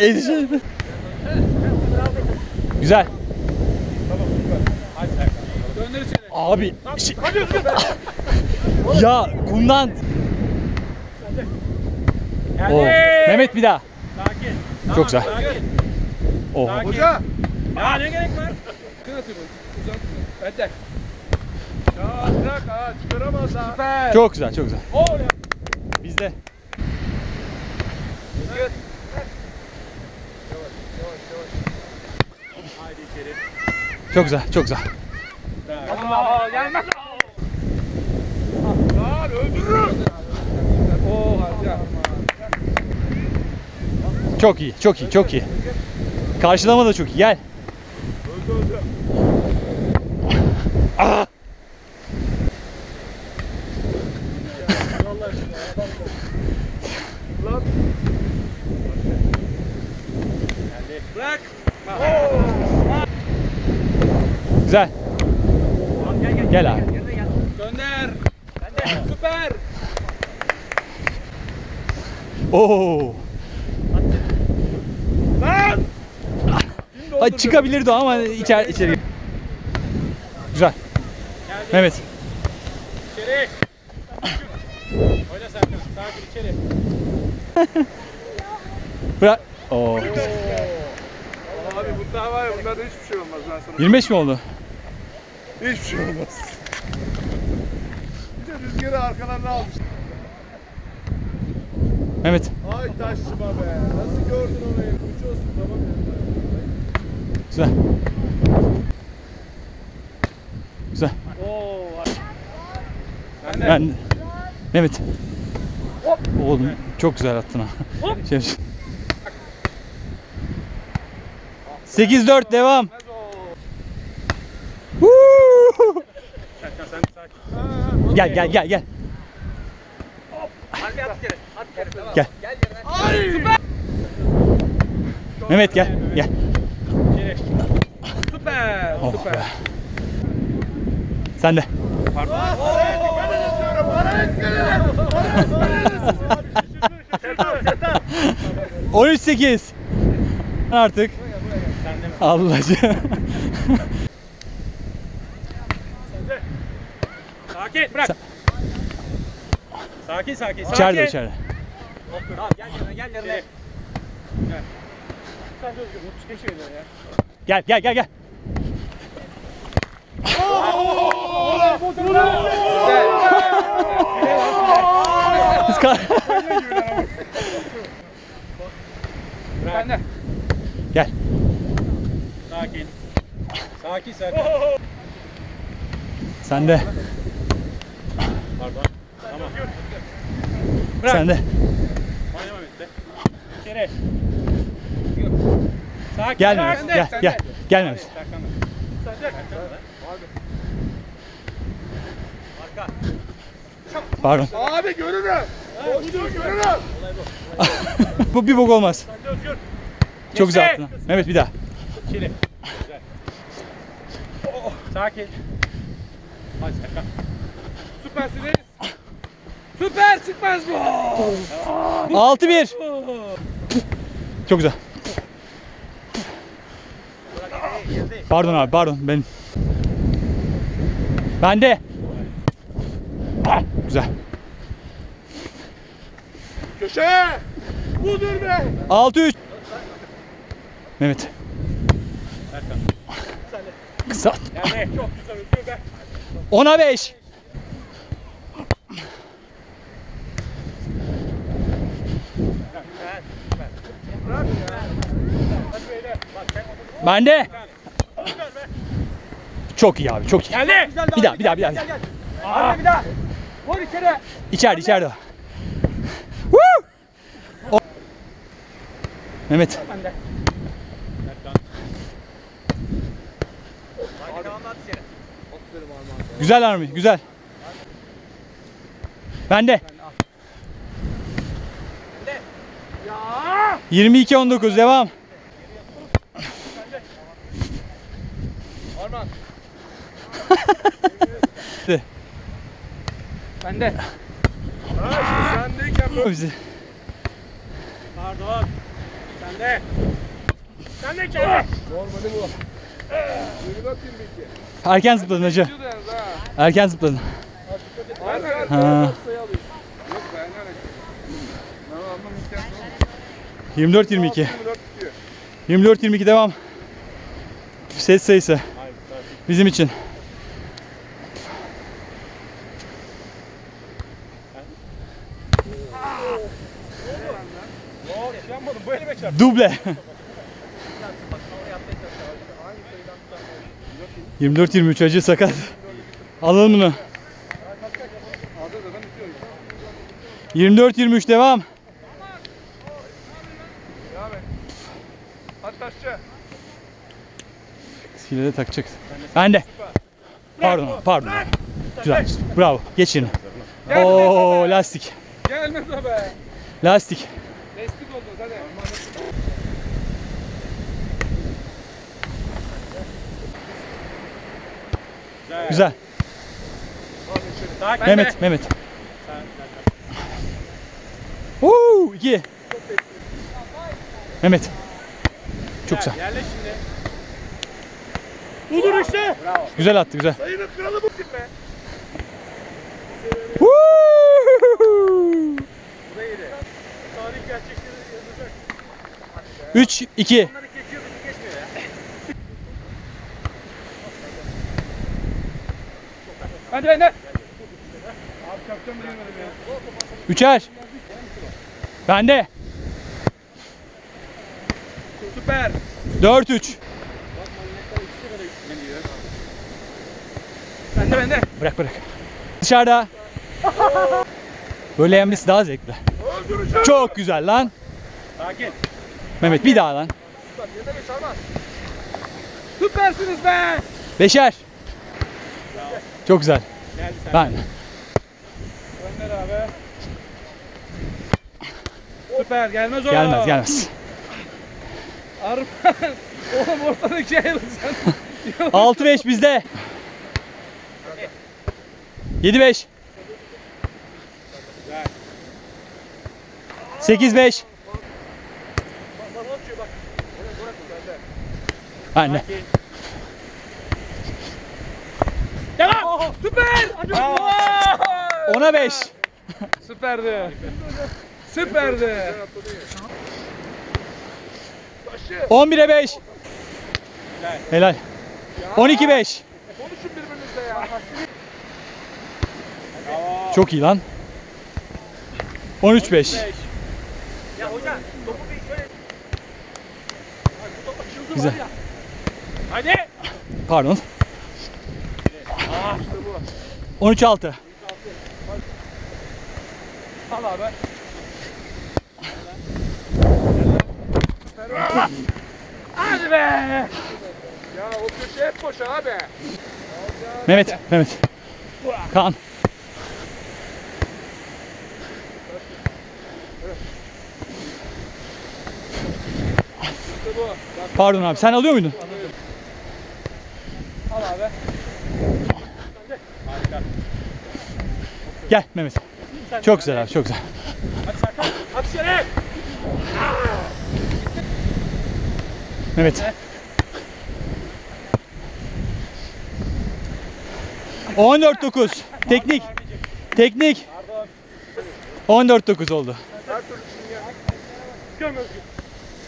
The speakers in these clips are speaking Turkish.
Endişe. Güzel. Abi. şey- ya kumdan. Oo. Mehmet bir daha. Sakin. Çok güzel. Sakin. Oo. Sakin. Hoca. Ya ne gerek var? Kın atıyorum. Uzat. Ya bırak ha çıkaramaz ha. Süper. Çok güzel, çok güzel. Ol ya. Bizde. Haydi içeri. Çok güzel, çok güzel. Allah gelmez. Lan öldürürüm. Oo harca. Çok iyi, çok iyi, çok iyi. Karşılama da çok iyi. Gel. Öldü öldü. Aa! Lan. Bırak. Güzel. Gel gel. Gel abi. Yerine gel. Gönder. Sen de. Süper. Oo. Lan. Hadi çıkabilirdi ama içeri içeri. Güzel. Geldi. Mehmet. İçeri. Oyna Serkan. Sakin içeri. Bırak. Oo. Abi bunlar var ya bunlarda hiçbir şey olmaz ben sana. 25 mi oldu? Hiçbir şey olmaz. Bir de rüzgarı arkalarına almış. Mehmet. Ay taşçıma be. Nasıl gördün orayı? Uç olsun tamam ya. Güzel. Güzel. Oo. Ben. Ben Mehmet. Oğlum çok güzel attın ha. Şey- 8-4 devam. Woo! Serkan sen sakin. Gel gel gel gel. Hadi at içeri. At içeri. Tamam. Gel. Gel yerine. Mehmet gel gel. İçeri. Süper. Oh Süper. be. Sen de. Pardon. Serkan. Serkan. 13-8. Artık. Sen de mi? Allah'cı. Sakin bırak. Sakin sakin. sakin. içeride içeride. Tamam gel yerine gel yerine. Gel. Sen de özgür. Mutlu geçiyor ya. Gel gel gel gel. Gel. Sakin. Sakin sakin. Sen de. Pardon. Tamam. Sen de. Oynama bitti. İçeri. Sakin. Gel bırak. Mehmet. Gel gel. Gel. Arka. Pardon. Abi görürüm. Boşluğu görürüm. Bu bir bok olmaz. Sen de özgür. Çok güzel attın. Mehmet bir daha. İçeri. Güzel. Oh, Sakin. Hadi Serkan. Süpersiniz. Süper çıkmaz bu. 6-1. Çok güzel. Pardon abi pardon ben. Ben de. Ah, Güzel. Köşeye. Budur be. 6-3. Mehmet. Kısa. Yani çok güzel özgür be. 10'a 5. Hadi beyler. Bak sen onu Ben de. Süper be. Çok iyi abi çok iyi. Geldi. Bir daha bir daha bir daha. Hadi bir daha. Vur içeri. İçeride içeride. Woo! Mehmet. Ben de. Serkan. Haydi kalan da at içeri. Güzel Army güzel. Ben de. Ya. 22-19 devam. Orman. De. Ben de. Ha sendeyken böyle. Bizi. Pardon. Sen de. Sen de içeri. Normali bu. 24 22. Erken zıpladın hacı. Erken zıpladın. Ha. Ha. Sayı alıyorsun. Yok be ne alakası. Ben almam imkansız. 24-22. 24 tutuyor. 24-22 devam. Set sayısı. Bizim için. Duble. 24-23 acı sakat. Alalım bunu. Aldı zaten bitiyor. 24-23 devam. Devam et. Hadi taşça. Sile de takacak. Ben de. Pardon, pardon. Güzel. Bravo. Geç yerine. Oo, lastik. Gelmez o be. Lastik. Destek oldu hadi. Güzel. Sakin. Mehmet, Mehmet. Woo, iki. Mehmet. Çok güzel. Yerleş şimdi. Budur işte. Bravo. Güzel attı, güzel. Sayının kralı bu. Woo! Bu da iyiydi. Tarih gerçekleri yazacak. 3 2. Bunları geçiyor bizi geçmiyor ya. Hadi ben de. Abi ya. Üçer. Bende. Süper. 4 3. Bende bende. Bırak bırak. Dışarıda. Böyle yemlisi daha zevkli. Öldüreceğim. Çok güzel lan. Sakin. Mehmet bir daha lan. Yerde beş olmaz. Süpersiniz be. Beşer. Çok güzel. Geldi sen. Ben. Önder abi. Süper gelmez o. Gelmez gelmez. Arman. Oğlum ortadaki ayrılsana. 6-5 bizde. 7-5. 8-5. Anne. Devam. Oh, süper. Ona 5. Süperdi. Süperdi. 11'e 5. Helal. Helal. 5. Konuşun birbirinizle ya. Çok iyi lan. 13 5. Ya hocam topu bir şöyle. Güzel. Hadi. Pardon. Aa işte bu. 13 6. Al abi. Hadi be. Ya o köşe hep boş abi. Mehmet, Mehmet. Kaan. Pardon abi sen alıyor muydun? al abi. Harika. Gel Mehmet. Çok güzel abi çok güzel. Hadi Serkan. Hadi içeri. Mehmet. On dört dokuz. Teknik. Teknik. 14 9 oldu.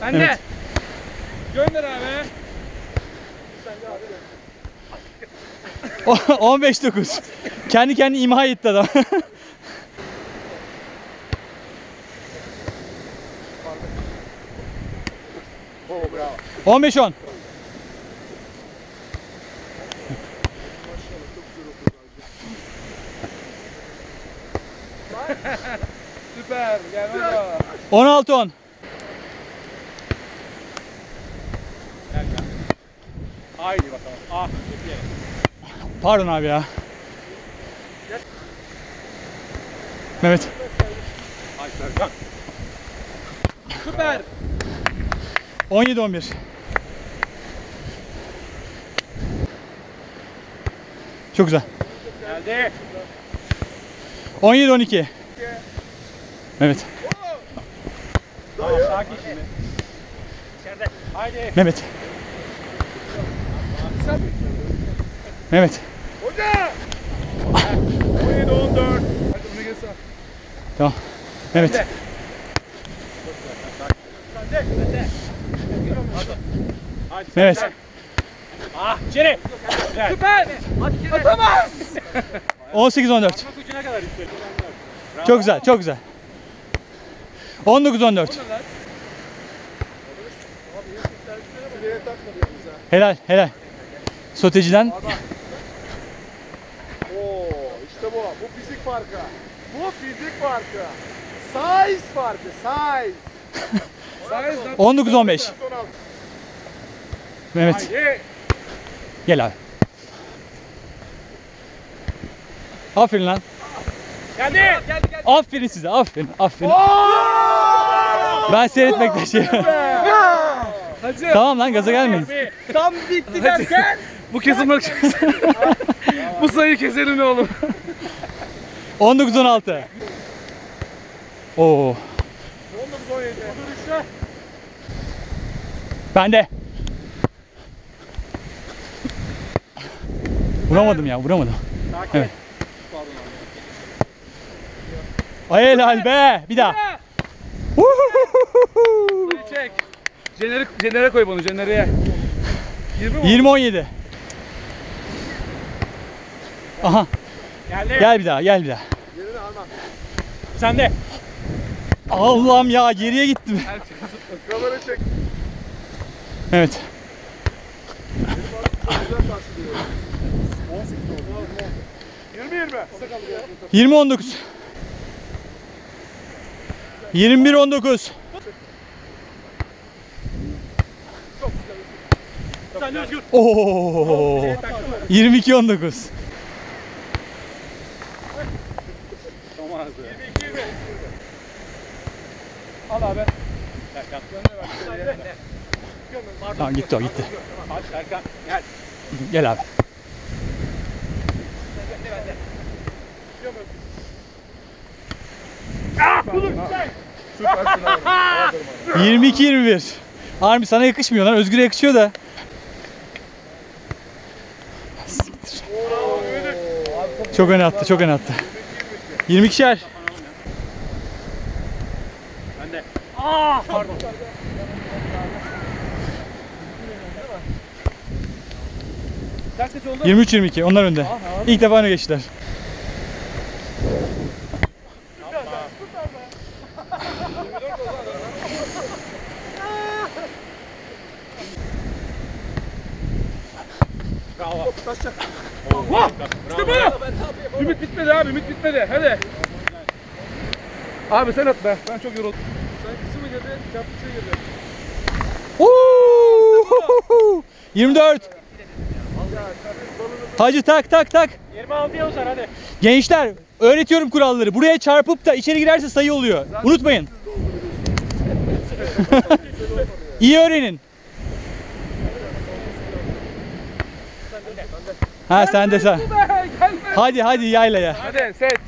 Ben Evet. de. Gönder abi. O- 15 9. Kendi kendini imha etti adam. Oo bravo. 15 Süper. Gelmez o. 16 10. Gel gel. Haydi bakalım. Ah. iyi. Pardon abi ya. Mehmet. Ay Serkan. Süper. 17 11. Çok güzel. Geldi. 17 12. Mehmet. Tamam sakin şimdi. İçeride. Haydi. Mehmet. Mehmet. Hoca! 17 14. Hadi onu gel sağ. Mehmet. Mehmet. Ah içeri. Süper! Atamaz! 18 14. Parmak ucuna kadar istiyor. Çok güzel, çok güzel. 19 14. Direğe takma diyoruz ha. Helal, helal. Soteciden Oo işte bu. Bu fizik farkı. Bu fizik farkı. Size farkı. Size. Size 19 15. 16. Mehmet gel abi. Aferin lan. Geldi geldi. Aferin size. Aferin. Aferin. Ben seyretmekte şey. Hacı. tamam lan gaza gelmeyin. Tam bitti derken. Bu kesimler kesin. Bu sayıyı keselim oğlum. 19 16. Oo. 19 17. Ben de. Vuramadım ya, vuramadım. Sakin. Evet. Ay helal be. Bir daha. Çek. Jenere, jenere koy bunu jenereye. 20 mi? 20 17. Aha. Geldi. Gel bir daha, gel bir daha. Yerine alma. Sen de. Allah'ım ya geriye gittim. Kamera çek. Evet. Güzel karşılıyor. 18 oldu. 20 20. 20 19. 21 19. Sen de özgür. Oo. 22 19. Tamam. Al abi. Serkan. Tamam gitti o gitti. Serkan. Gel. Gel abi. Süpersin abi. 22 21. Harbi sana yakışmıyor lan. Özgür'e yakışıyor da. Çok öne attı, çok öne attı. 22'şer. Ben de. Aa pardon. Kaç kaç oldu? 23 22. Onlar önde. İlk defa öne geçtiler. Bravo. İşte bu. Ümit bitmedi abi, ümit bitmedi. Hadi. Abi sen at be. Ben çok yoruldum. Sen kısa mı girdi? Çarpıcı girdi. Woo! 24. Hacı tak tak tak. 26'ya uzar hadi. Gençler öğretiyorum kuralları. Buraya çarpıp da içeri girerse sayı oluyor. Unutmayın. İyi öğrenin. Ha sen de sen. Hadi hadi yayla ya. Hadi set.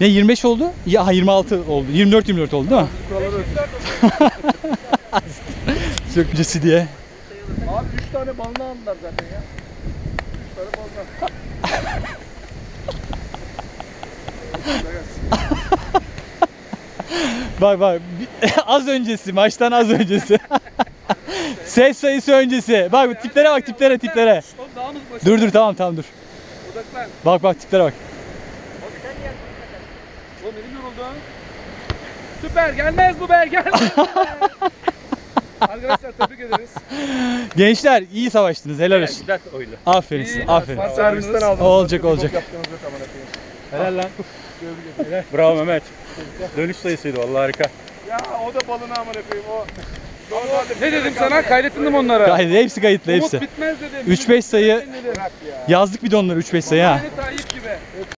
Ne 25 oldu? Ya ha, 26 oldu. 24 24 oldu değil mi? Öncesi diye. Abi 3 tane balını aldılar zaten ya. 3 tane balını. Bak bak az öncesi maçtan az öncesi. Ses sayısı öncesi. Bak tiplere bak tiplere tiplere. Oğlum başı? Dur dur tamam tamam dur. Odaklan. Bak bak tiplere bak. Oğlum elim yoruldu. Süper gelmez bu be gelmez. Arkadaşlar tebrik ederiz. Gençler iyi savaştınız helal olsun. Güzel oydu. Aferin size aferin. Servisten aldım. Olacak olacak. Yaptığınız yok amına koyayım. Helal lan. Bravo Mehmet. Dönüş sayısıydı vallahi harika. Ya o da balını amına koyayım o. Ne dedim sana? Kaydettin mi onlara? Kaydı hepsi kayıtlı hepsi. Umut bitmez dedim. 3-5 sayı yazdık bir de onları 3-5 sayı ha. Aynı Tayyip gibi.